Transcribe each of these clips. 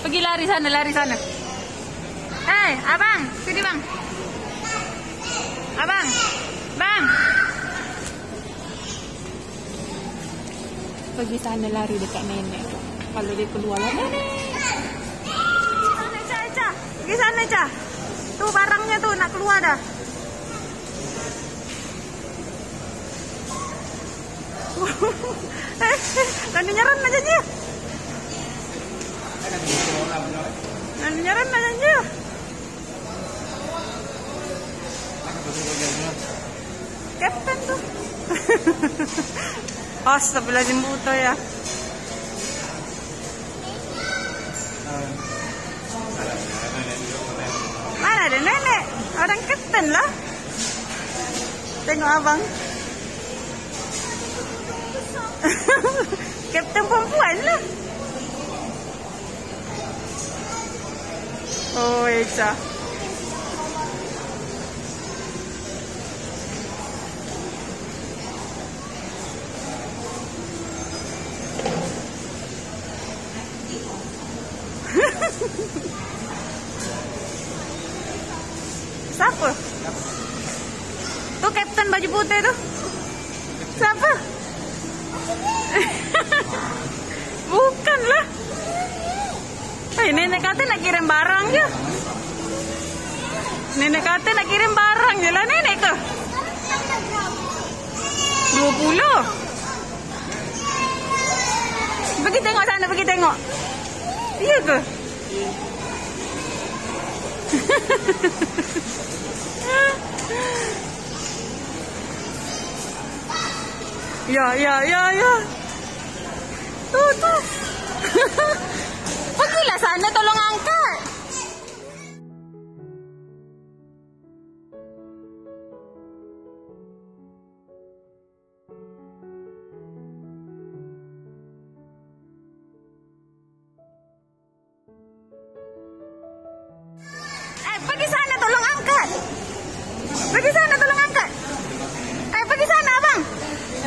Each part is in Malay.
Pergi lari sana, lari sana. Eh, abang, sini bang. Abang, bang. Pergi sana lari dekat nenek. Kalau dia keluar lah nenek. Sana, Ca. Pergi sana, Ca. Tu barangnya tu nak keluar dah. Nanti nyaran aja dia. Astagfirullahaladzim buta ya. Mana ada nenek? Orang kapten lah. Tengok abang. kapten perempuan lah. Oh, Echa. Siapa? Tu kapten baju putih tu. Siapa? Bukanlah. Eh, nenek kata nak kirim barang je. Nenek kata nak kirim barang je lah nenek ke? 20. Pergi tengok sana, pergi tengok. Iya ke? ya, ya, ya, ya. Tu, tu. Pergilah sana tolong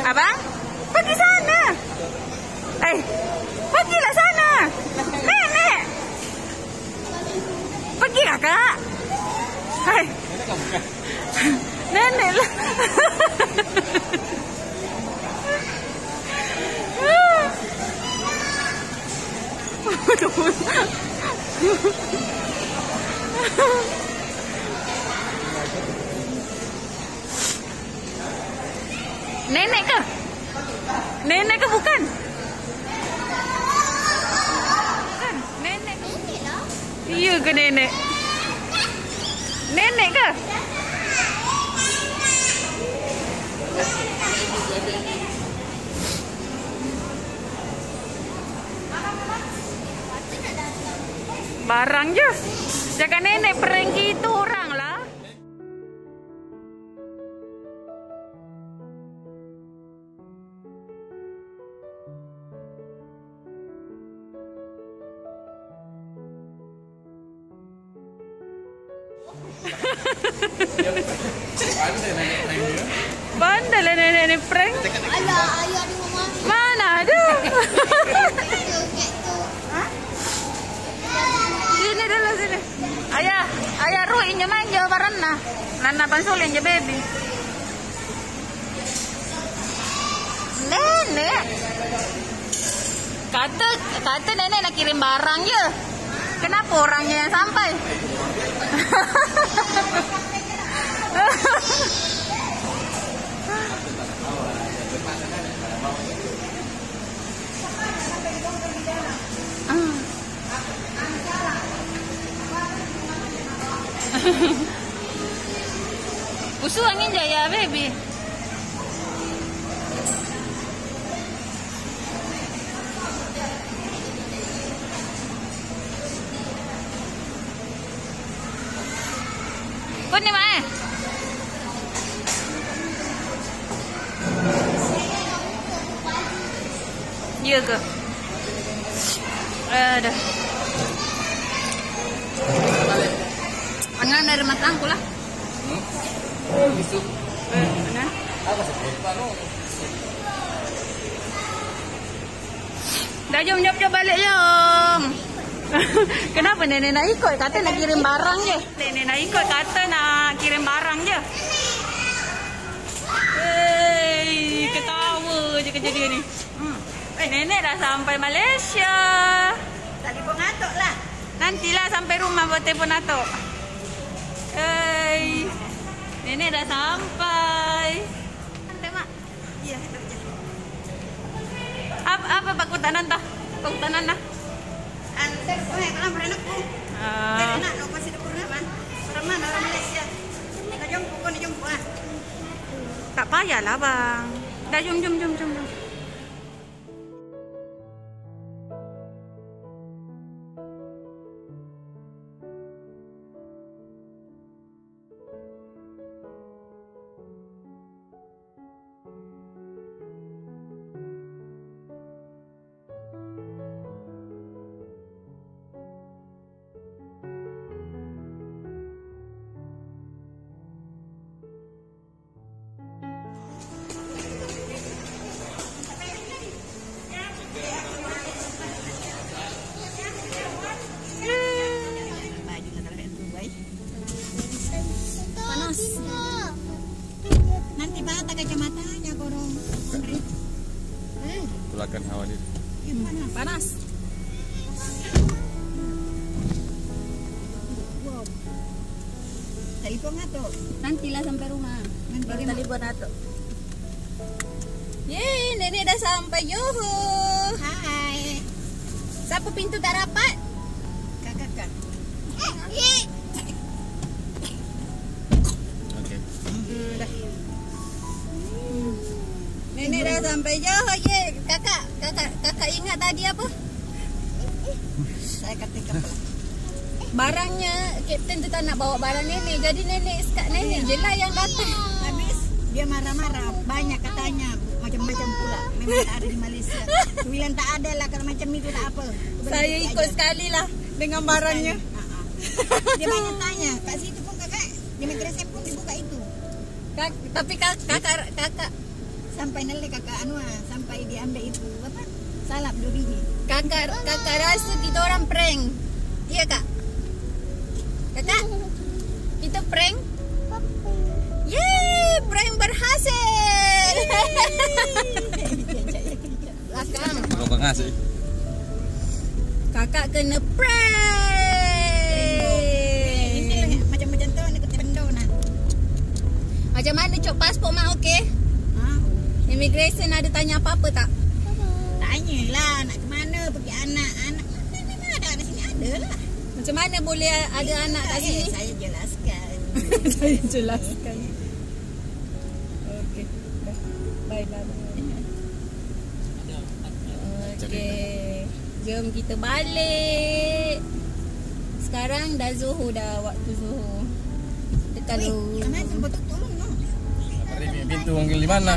Abang, pergi sana. Eh, pergilah sana. Nenek. Pergi kakak. Hai. Nenek lah. Nenek ke? Nenek ke bukan? Bukan, nenek ke? Iya ke nenek? Nenek ke? Barang je. Jangan nenek prank gitu orang Bandel lah nenek ni prank. Alah, ayah ada mama. Mana ada? Sini dulu sini. Ayah, ayah Rui nya manja barang nah. Nana pansulin je baby. Nenek. Kata kata nenek nak kirim barang je. Kenapa orangnya yang sampai? 哈哈哈！哈哈哈！哈哈哈！嗯。啊！安家了。哈哈哈！不收人家呀，baby。Ya ke? Ada. Angan dari matangku lah. Eh, angan. Dah jom jom jom balik jom. Kenapa nenek nak ikut? Kata nak kirim barang je. Nenek nak ikut kata nak kirim barang je. Hei, ketawa je kerja dia ni. Eh, nenek dah sampai Malaysia. Telefon atuk lah. Nantilah sampai rumah buat telefon atuk. Hei. Nenek dah sampai. Santai, Mak. Ya, kita kerja. Apa apa Pak Kutanan dah? Pak Kutanan dah. Antar ko eh, kalam berenak ko. Dari Ah. nak, no, pasti dapur naman. Orang mana, orang Malaysia. Nakajumpo ko, najumpo ah. Tak payahlah bang. Dah jom jom jom jom. jom. Nanti bata kacamatanya, korong. Andre. Tulakan hawa dia. Yung panas. Panas. Wow. Telefon nga to. Nantilah sampai rumah. Nanti Baru telefon atuk. Yeay, nenek dah sampai Johor. Hai. Siapa pintu tak rapat? Sampai Johor ye. Kakak, kakak, kakak ingat tadi apa? Saya ketika Barangnya kapten tu tak nak bawa barang nenek. Jadi nenek sekat nenek je lah yang datang. habis dia marah-marah. Banyak katanya. Macam-macam pula. Memang tak ada di Malaysia. Bilang tak ada lah. Kalau macam itu tak apa. Saya ikut sekali lah dengan barangnya. Ha, ha. Dia banyak tanya. Kat situ pun kakak. Di Migration pun dibuka itu. Kak, tapi kak, kakak, kakak, Sampai nalik kakak anu ah, Sampai diambil itu. Apa? Salap dua biji. kakak, kakak rasa kita orang prank. Iya kak? Kakak, kita prank? Yeay, prank berhasil. Belakang. Kakak kena prank. Immigration ada tanya apa-apa tak? Tanya lah nak ke mana pergi anak. Anak mana memang ada anak sini ada lah. Macam mana boleh ada anak kat Eh, sini? saya jelaskan. Saya jelaskan. Okey. Dah. Bye bye. Okey. Jom kita balik. Sekarang dah Zuhur dah waktu Zuhur. Kita kalau Mana sempat tolong no. Pintu mungkin di mana?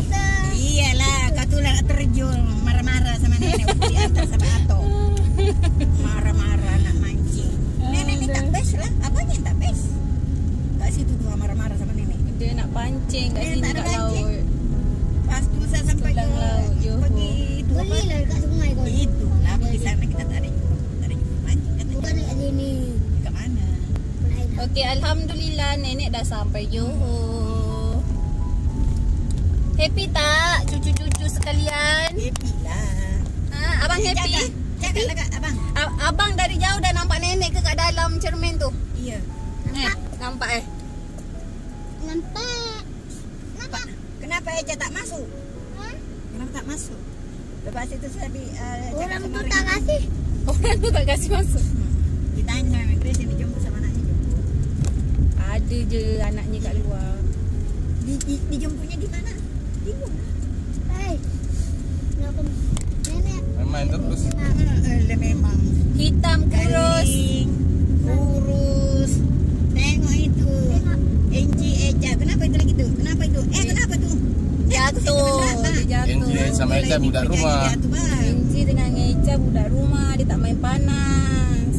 Iyalah, kau tu lah terjun marah-marah sama nenek waktu diantar sama Ato. Marah-marah nak mancing. Nenek ni tak best lah. Apanya yang tak best? Kat situ tu marah-marah sama nenek. dia nak pancing kat Dia sini kat laut. Pas tu saya sampai Tulang laut, Johor. pergi tu apa? Boleh lah dekat sungai kau. Itu lah pergi sana kita tak ada jumpa. Tak ada jumpa mancing Bukan dekat sini. Kat mana? Lain. Okey, alhamdulillah nenek dah sampai Johor. Happy tak cucu-cucu sekalian? Happy lah. Ha, abang Eh, happy? Lah kak abang. A- abang dari jauh dah nampak nenek ke kat dalam cermin tu? Iya. Eh, nampak eh? Nampak. Kenapa? Kenapa Eja tak masuk? Ha? Kenapa tak masuk? Lepas itu saya bi, uh, Orang tu tak kasih. Orang tu tak kasih masuk. Ditanya Grace yang dijemput sama anaknya. Ada je anaknya kat luar. Di, di, dijemputnya di mana? Main terus. Eh, memang. Hitam kurus. Kurus. Tengok itu. Enji Eja. Kenapa itu lagi tu? Kenapa itu? Eh, kenapa tu? Jatuh. Dia Enji jatuh. sama Eja budak rumah. Enji dengan Eja budak rumah. Dia tak main panas.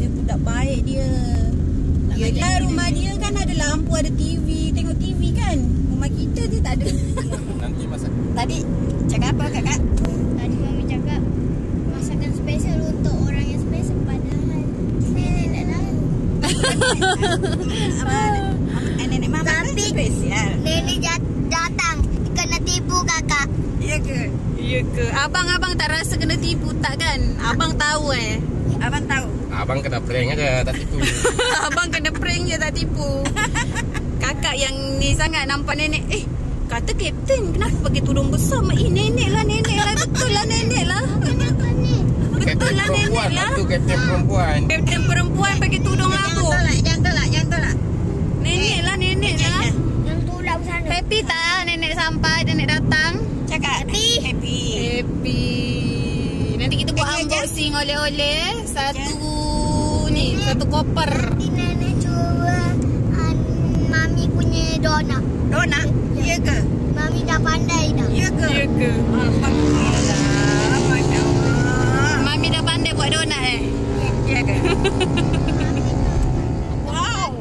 Dia budak baik dia. Yelah rumah dia kan ada lampu, ada TV. Tengok TV kan rumah kita je tak ada. Nanti masak Tadi cakap apa kakak? Tadi mami cakap masakan special untuk orang yang special padahal saya nenek lain. Apa? Nenek mama kan special. Nenek jat datang kena tipu kakak. Iya ke? Iya ke? Abang-abang tak rasa kena tipu tak kan? Abang tahu eh. Abang tahu. Abang kena prank aja tak tipu. Abang kena prank je tak tipu. Kakak yang sangat nampak nenek. Eh, kata kapten kenapa pakai tudung besar? Mak, Eh, nenek lah, nenek lah. Betul lah nenek lah. Kapten Betul lah nenek perempuan lah. lah tu kapten perempuan. Kapten perempuan pakai tudung Jangan labu. tolak, jangan tolak, jangan tolak. Nenek lah, nenek lah. Yang tulak sana. Happy tak nenek sampai, nenek datang? Cakap happy. Happy. Happy. Nanti kita buat unboxing oleh-oleh satu ni, satu koper. Nanti mami punya donat. Donat. Iya ke? Mami dah pandai dah. Iya ke? Ya ke? Alhamdulillah. Masya Allah. Mami dah pandai buat donat eh? Iya ke? Wow.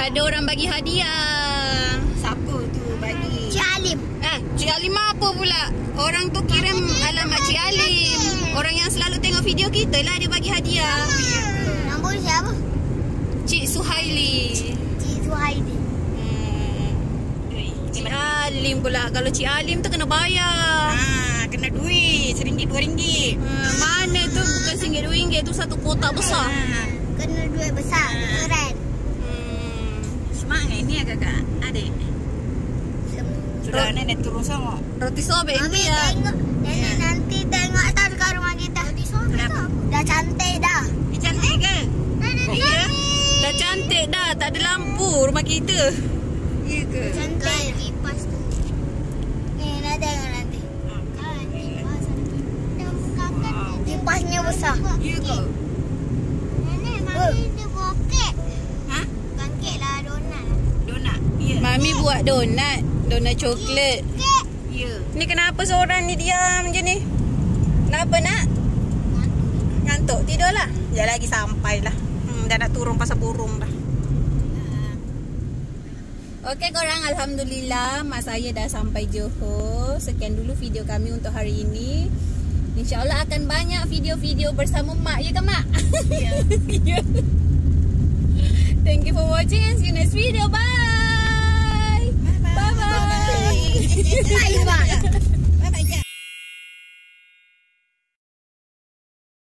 Ada orang bagi hadiah. Siapa tu bagi? Cik Alim. Eh, Cik Alim apa pula? Orang tu kirim alamat Cik Alim. Orang yang selalu tengok video kita lah dia bagi hadiah. Nombor siapa? Cik Suhaili. Cik Suhaidi. Cik Alim pula. Kalau Cik Alim tu kena bayar. Ah, kena duit. Seringgit, dua ringgit. Hmm, mana tu bukan singgit dua ringgit tu satu kotak besar. Ah, Kena duit besar. Keren. Hmm. semangat ni ya kakak. Adik. Sudah nenek turun sama. Roti sobek Mami ya. tengok. Nenek nanti tengok tak dekat rumah kita. Kenapa? Dah cantik dah. Dia cantik ke? Nenek. Dah cantik dah. Tak ada lampu rumah kita. Iya ke? Cantik. Kipas tu. Ni nak tengok nanti. Kipasnya besar. Iya ke? Nenek, mami dia buat kek. Ha? Bukan kek lah, donat. Donat. Iya. Mami buat donat. Donat coklat. Kek. Iya. Ni kenapa seorang ni diam je ni? Kenapa nak? Ngantuk. Tidurlah. Sekejap lagi sampai lah. Hmm, dah nak turun pasal burung dah. Okey korang, Alhamdulillah mak saya dah sampai Johor. Sekian dulu video kami untuk hari ini. InsyaAllah akan banyak video-video bersama mak. Ya ke mak? Ya. Thank you for watching and see you next video. Bye. Bye-bye. Bye-bye.